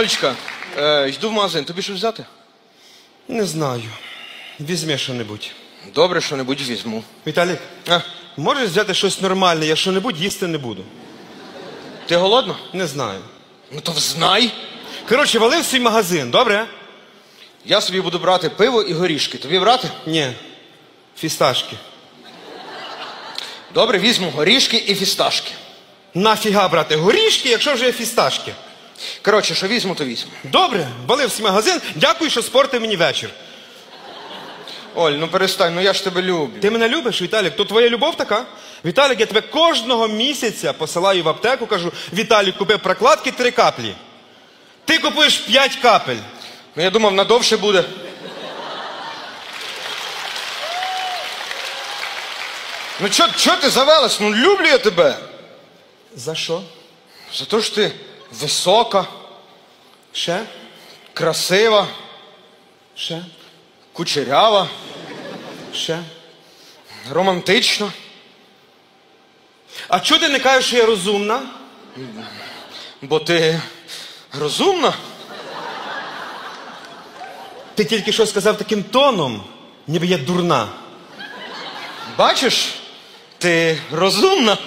Олечка, е, йду в магазин, тобі щось взяти? Не знаю. Візьми що-небудь. Добре, що-небудь візьму. Віталік, А, можеш взяти щось нормальне, я що-небудь їсти не буду. ти голодна? Не знаю. Ну то взнай. Коротше, вали в свій магазин, добре? Я собі буду брати пиво і горішки. Тобі брати? Ні. Фісташки. Добре, візьму горішки і фісташки. Нафіга брати горішки, якщо вже є фісташки. Коротше, що візьму, то візьму. Добре, вали в свій магазин, дякую, що спортив мені вечір. Оль, ну перестань, ну я ж тебе люблю. Ти мене любиш, Віталік? То твоя любов така? Віталік, я тебе кожного місяця посилаю в аптеку, кажу, Віталік, купив прокладки три каплі. Ти купуєш п'ять капель. Ну я думав, надовше буде. Ну чо, чо ти завелась? Ну люблю я тебе. За що? За те, що ти висока, Ще? красива, Ще? кучерява, Ще? романтична. А чого ти не кажеш, що я розумна? Бо ти розумна. Ти тільки що сказав таким тоном, ніби я дурна. Бачиш, ти розумна.